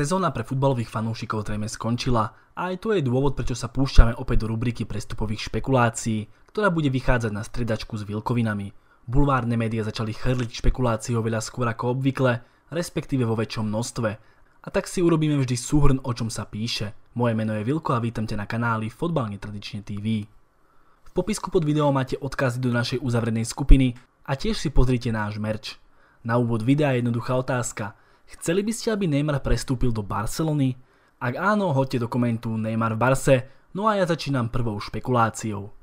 Sezóna pre futbalových fanúšikov zrejme skončila a aj to je dôvod, prečo sa púšťame opäť do rubriky prestupových špekulácií, ktorá bude vychádzať na stredačku s vilkovinami. Bulvárne médiá začali chrliť špekulácií oveľa skôr ako obvykle, respektíve vo väčšom množstve. A tak si urobíme vždy súhrn, o čom sa píše. Moje meno je Vilko a vítam ťa na kanáli Fotbal Netradične TV. V popisku pod videom máte odkazy do našej uzavrenej skupiny a tiež si pozrite náš merch. Na úvod videa je jednoduchá otázka – Chceli by ste, aby Neymar prestúpil do Barcelony? Ak áno, hoďte do komentu Neymar v Barse, no a ja začínam prvou špekuláciou.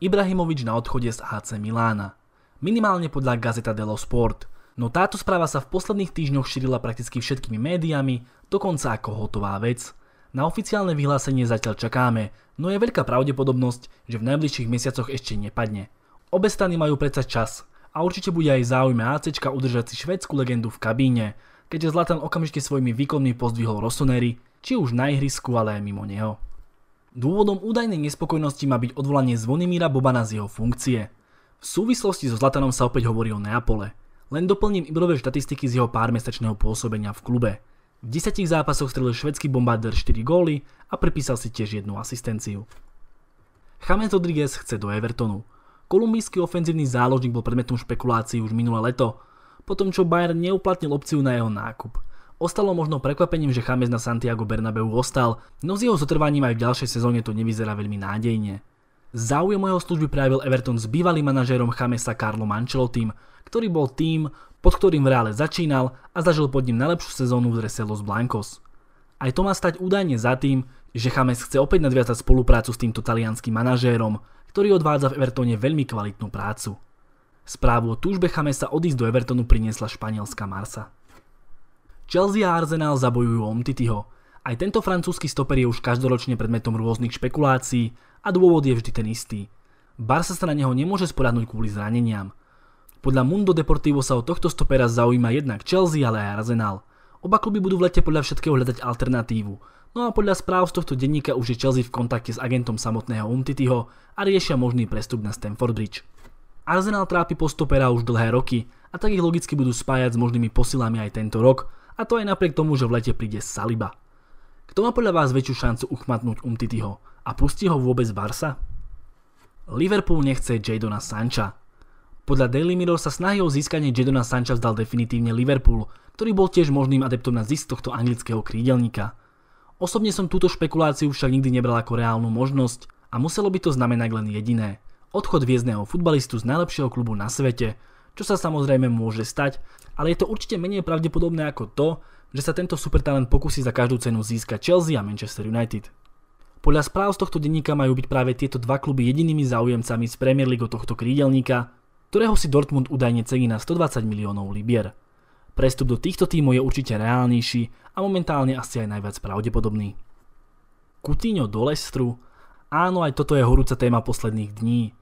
Ibrahimovič na odchode z AC Milána. Minimálne podľa Gazeta dello Sport. No táto správa sa v posledných týždňoch šírila prakticky všetkými médiami, dokonca ako hotová vec. Na oficiálne vyhlásenie zatiaľ čakáme, no je veľká pravdepodobnosť, že v najbližších mesiacoch ešte nepadne. Obe strany majú predsa čas a určite bude aj záujme ACčka udržať si švedskú legendu v kabíne, keďže Zlatan okamžite svojimi výkonmi pozdvihol Rossoneri, či už na ihrisku, ale aj mimo neho. Dôvodom údajnej nespokojnosti má byť odvolanie Zvonimíra Bobana z jeho funkcie. V súvislosti so Zlatanom sa opäť hovorí o Neapole. Len doplním Ibrové štatistiky z jeho pármesačného pôsobenia v klube. V 10 zápasoch strelil švedský bombardér 4 góly a pripísal si tiež jednu asistenciu. James Rodriguez chce do Evertonu. Kolumbijský ofenzívny záložník bol predmetom špekulácií už minulé leto, potom čo Bayern neuplatnil opciu na jeho nákup. Ostalo možno prekvapením, že Chames na Santiago Bernabeu ostal, no s jeho zotrvaním aj v ďalšej sezóne to nevyzerá veľmi nádejne. Záujem jeho služby prejavil Everton s bývalým manažérom Chamesa Carlo Ancelottim, ktorý bol tým, pod ktorým v reále začínal a zažil pod ním najlepšiu sezónu v drese Los Blancos. Aj to má stať údajne za tým, že Chames chce opäť nadviazať spoluprácu s týmto talianským manažérom, ktorý odvádza v Evertone veľmi kvalitnú prácu. Správu o túžbe Chamesa odísť do Evertonu priniesla španielská Marsa. Chelsea a Arsenal zabojujú o Umtitiho. Aj tento francúzsky stoper je už každoročne predmetom rôznych špekulácií a dôvod je vždy ten istý. Barca sa na neho nemôže sporadnúť kvôli zraneniam. Podľa Mundo Deportivo sa o tohto stopera zaujíma jednak Chelsea, ale aj Arsenal. Oba kluby budú v lete podľa všetkého hľadať alternatívu. No a podľa správ z tohto denníka už je Chelsea v kontakte s agentom samotného Umtitiho a riešia možný prestup na Stamford Bridge. Arsenal trápi postopera už dlhé roky a tak ich logicky budú spájať s možnými posilami aj tento rok a to aj napriek tomu, že v lete príde Saliba. Kto má podľa vás väčšiu šancu uchmatnúť Umtitiho a pustí ho vôbec Barsa? Liverpool nechce Jadona Sancha. Podľa Daily Mirror sa snahy o získanie Jadona Sancha vzdal definitívne Liverpool, ktorý bol tiež možným adeptom na zisk tohto anglického krídelníka. Osobne som túto špekuláciu však nikdy nebral ako reálnu možnosť a muselo by to znamenať len jediné – odchod viezného futbalistu z najlepšieho klubu na svete, čo sa samozrejme môže stať, ale je to určite menej pravdepodobné ako to, že sa tento supertalent pokusí za každú cenu získať Chelsea a Manchester United. Podľa správ z tohto denníka majú byť práve tieto dva kluby jedinými záujemcami z Premier League tohto krídelníka, ktorého si Dortmund údajne cení na 120 miliónov libier. Prestup do týchto tímov je určite reálnejší a momentálne asi aj najviac pravdepodobný. Coutinho do Lestru, áno aj toto je horúca téma posledných dní.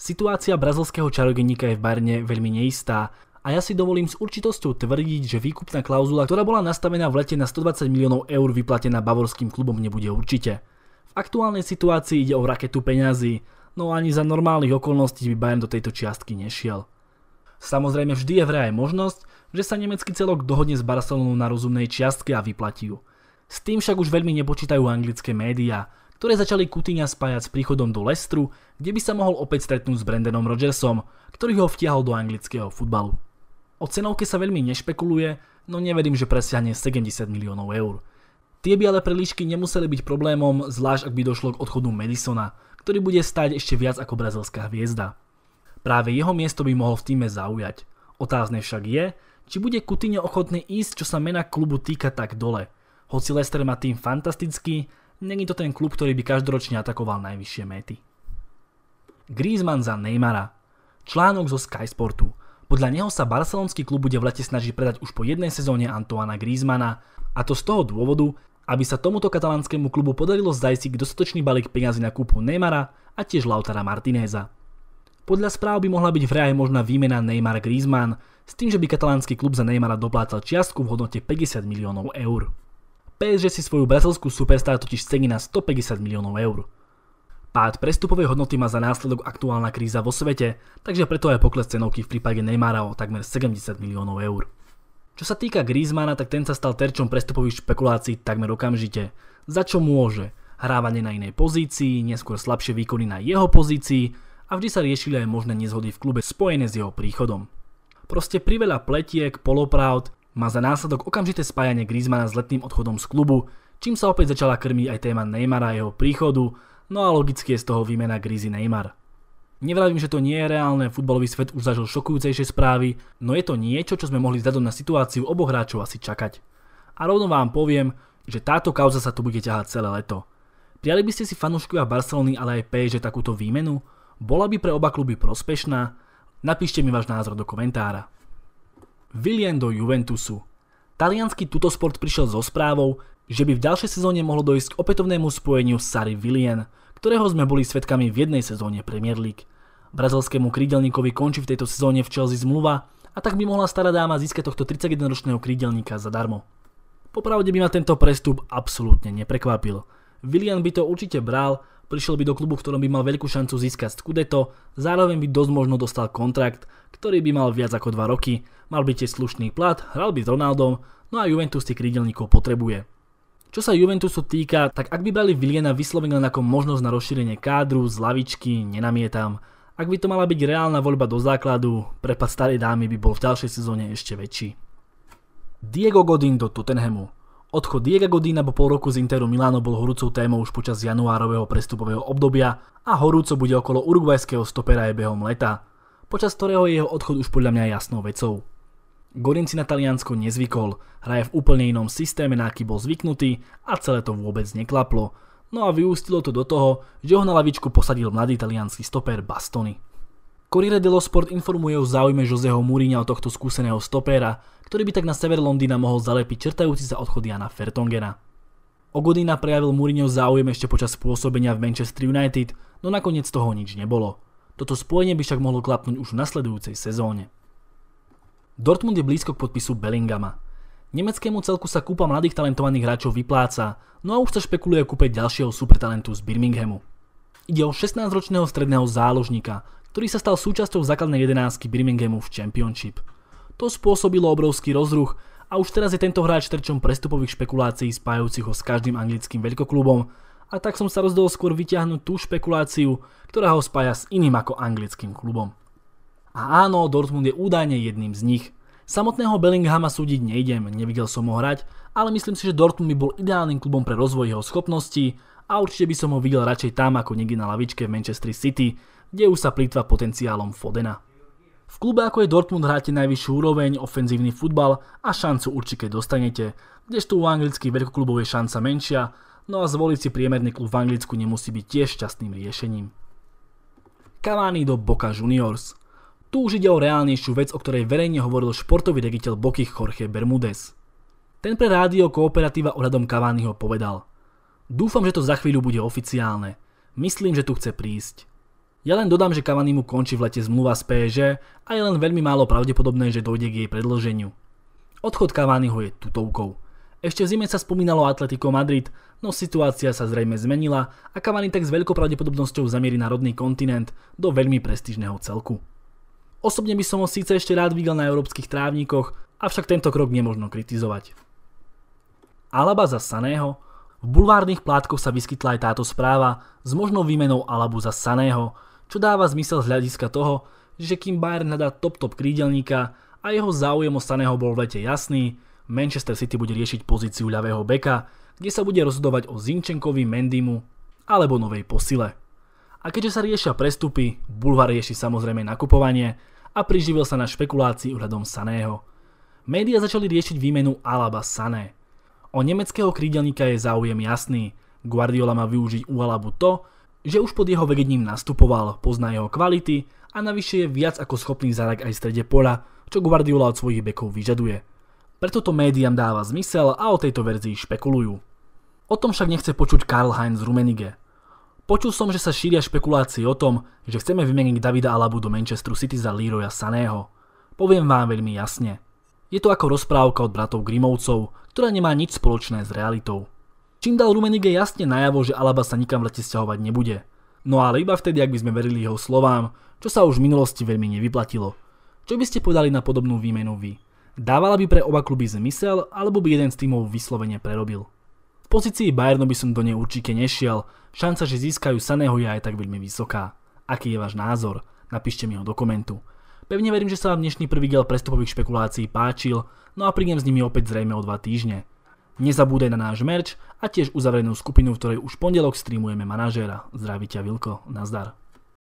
Situácia brazilského čarodeníka je v Berne veľmi neistá a ja si dovolím s určitosťou tvrdiť, že výkupná klauzula, ktorá bola nastavená v lete na 120 miliónov eur vyplatená bavorským klubom nebude určite. V aktuálnej situácii ide o raketu peňazí, no ani za normálnych okolností by Bayern do tejto čiastky nešiel. Samozrejme vždy je v aj možnosť, že sa nemecký celok dohodne s Barcelonou na rozumnej čiastke a vyplatí ju. S tým však už veľmi nepočítajú anglické médiá, ktoré začali Kutyňa spájať s príchodom do Lestru, kde by sa mohol opäť stretnúť s Brandonom Rodgersom, ktorý ho vtiahol do anglického futbalu. O cenovke sa veľmi nešpekuluje, no neverím, že presiahne 70 miliónov eur. Tie by ale pre líšky nemuseli byť problémom, zvlášť ak by došlo k odchodu Madisona, ktorý bude stať ešte viac ako brazilská hviezda. Práve jeho miesto by mohol v týme zaujať. Otázne však je, či bude Coutinho ochotný ísť, čo sa mena klubu týka tak dole. Hoci Leicester má tým fantastický, Není to ten klub, ktorý by každoročne atakoval najvyššie méty. Griezmann za Neymara. Článok zo Sky Sportu. Podľa neho sa barcelonský klub bude v lete snažiť predať už po jednej sezóne Antoana Griezmana a to z toho dôvodu, aby sa tomuto katalánskému klubu podarilo zajsiť dostatočný balík peňazí na kúpu Neymara a tiež Lautara Martineza. Podľa správ by mohla byť v reáji možná výmena Neymar Griezmann s tým, že by katalánsky klub za Neymara doplácal čiastku v hodnote 50 miliónov eur. PSG si svoju brazilskú superstar totiž cení na 150 miliónov eur. Pád prestupovej hodnoty má za následok aktuálna kríza vo svete, takže preto aj pokles cenovky v prípade Neymara o takmer 70 miliónov eur. Čo sa týka Griezmana, tak ten sa stal terčom prestupových špekulácií takmer okamžite. Za čo môže? Hrávanie na inej pozícii, neskôr slabšie výkony na jeho pozícii a vždy sa riešili aj možné nezhody v klube spojené s jeho príchodom. Proste priveľa pletiek, polopravd má za následok okamžité spájanie Griezmana s letným odchodom z klubu, čím sa opäť začala krmiť aj téma Neymara a jeho príchodu, no a logicky je z toho výmena Grizy Neymar. Nevravím, že to nie je reálne, futbalový svet už zažil šokujúcejšie správy, no je to niečo, čo sme mohli zdať na situáciu oboch hráčov asi čakať. A rovno vám poviem, že táto kauza sa tu bude ťahať celé leto. Prijali by ste si fanúškovia Barcelony, ale aj PSG takúto výmenu? Bola by pre oba kluby prospešná? Napíšte mi váš názor do komentára. Willian do Juventusu. Talianský tutosport prišiel so správou, že by v ďalšej sezóne mohlo dojsť k opätovnému spojeniu Sary Willian, ktorého sme boli svetkami v jednej sezóne Premier League. Brazilskému krídelníkovi končí v tejto sezóne v Chelsea zmluva a tak by mohla stará dáma získať tohto 31-ročného krídelníka zadarmo. Popravde by ma tento prestup absolútne neprekvapil. Willian by to určite bral, prišiel by do klubu, v ktorom by mal veľkú šancu získať Scudetto, zároveň by dosť možno dostal kontrakt, ktorý by mal viac ako 2 roky, mal by tiež slušný plat, hral by s Ronaldom, no a Juventus tých krídelníkov potrebuje. Čo sa Juventusu týka, tak ak by brali Viliena vyslovene len ako možnosť na rozšírenie kádru, z lavičky, nenamietam. Ak by to mala byť reálna voľba do základu, prepad starej dámy by bol v ďalšej sezóne ešte väčší. Diego Godin do Tottenhamu. Odchod Diego Godina po pol roku z Interu Milano bol horúcou témou už počas januárového prestupového obdobia a horúco bude okolo urugvajského stopera aj behom leta, počas ktorého je jeho odchod už podľa mňa jasnou vecou. Godin si na Taliansko nezvykol, hraje v úplne inom systéme, na aký bol zvyknutý a celé to vôbec neklaplo. No a vyústilo to do toho, že ho na lavičku posadil mladý talianský stoper Bastoni. Corriere dello Sport informuje o záujme Joseho Mourinha o tohto skúseného stopéra, ktorý by tak na sever Londýna mohol zalepiť čertajúci sa odchod Jana Fertongena. O Godina prejavil Mourinho záujem ešte počas pôsobenia v Manchester United, no nakoniec toho nič nebolo. Toto spojenie by však mohlo klapnúť už v nasledujúcej sezóne. Dortmund je blízko k podpisu Bellingama. Nemeckému celku sa kúpa mladých talentovaných hráčov vypláca, no a už sa špekuluje kúpeť ďalšieho supertalentu z Birminghamu. Ide o 16-ročného stredného záložníka, ktorý sa stal súčasťou základnej jedenáctky Birminghamu v Championship. To spôsobilo obrovský rozruch a už teraz je tento hráč terčom prestupových špekulácií spájajúcich ho s každým anglickým veľkoklubom a tak som sa rozdol skôr vyťahnuť tú špekuláciu, ktorá ho spája s iným ako anglickým klubom. A áno, Dortmund je údajne jedným z nich. Samotného Bellinghama súdiť nejdem, nevidel som ho hrať, ale myslím si, že Dortmund by bol ideálnym klubom pre rozvoj jeho schopností a určite by som ho videl radšej tam ako niekde na lavičke v Manchester City, kde už sa plýtva potenciálom Fodena. V klube ako je Dortmund hráte najvyššiu úroveň, ofenzívny futbal a šancu určite dostanete, kdežto u anglických veľkoklubov je šanca menšia, no a zvoliť si priemerný klub v Anglicku nemusí byť tiež šťastným riešením. Cavani do Boca Juniors Tu už ide o reálnejšiu vec, o ktorej verejne hovoril športový rediteľ Boky Jorge Bermudez. Ten pre rádio kooperatíva ohľadom Cavaniho povedal Dúfam, že to za chvíľu bude oficiálne. Myslím, že tu chce prísť. Ja len dodám, že Cavani mu končí v lete zmluva z PSG a je len veľmi málo pravdepodobné, že dojde k jej predloženiu. Odchod Cavaniho je tutovkou. Ešte v zime sa spomínalo Atletico Madrid, no situácia sa zrejme zmenila a Cavani tak s veľkou pravdepodobnosťou zamierí na rodný kontinent do veľmi prestížneho celku. Osobne by som ho síce ešte rád videl na európskych trávnikoch, avšak tento krok nemožno kritizovať. Alaba za Saného v bulvárnych plátkoch sa vyskytla aj táto správa s možnou výmenou Alabu za Saného, čo dáva zmysel z hľadiska toho, že kým Bayern hľadá top-top krídelníka a jeho záujem o Saného bol v lete jasný, Manchester City bude riešiť pozíciu ľavého beka, kde sa bude rozhodovať o Zinčenkovi, Mendimu alebo novej posile. A keďže sa riešia prestupy, Bulvar rieši samozrejme nakupovanie a priživil sa na špekulácii ohľadom Saného. Média začali riešiť výmenu Alaba Sané. O nemeckého krídelníka je záujem jasný. Guardiola má využiť u Alabu to, že už pod jeho vedením nastupoval, pozná jeho kvality a navyše je viac ako schopný zahrať aj v strede pola, čo Guardiola od svojich bekov vyžaduje. Preto to médiám dáva zmysel a o tejto verzii špekulujú. O tom však nechce počuť Karl Heinz Rummenigge. Počul som, že sa šíria špekulácie o tom, že chceme vymeniť Davida Alabu do Manchesteru City za Leroya Saného. Poviem vám veľmi jasne. Je to ako rozprávka od bratov Grimovcov, ktorá nemá nič spoločné s realitou. Čím dal Rumenige jasne najavo, že Alaba sa nikam v lete stiahovať nebude. No ale iba vtedy, ak by sme verili jeho slovám, čo sa už v minulosti veľmi nevyplatilo. Čo by ste povedali na podobnú výmenu vy? Dávala by pre oba kluby zmysel, alebo by jeden z tímov vyslovene prerobil. V pozícii Bayernu by som do nej určite nešiel, šanca, že získajú Saného je aj tak veľmi vysoká. Aký je váš názor? Napíšte mi ho do komentu. Pevne verím, že sa vám dnešný prvý diel prestupových špekulácií páčil, no a prídem s nimi opäť zrejme o dva týždne. Nezabúdaj na náš merch a tiež uzavrenú skupinu, v ktorej už pondelok streamujeme manažéra. Zdraví ťa Vilko, nazdar.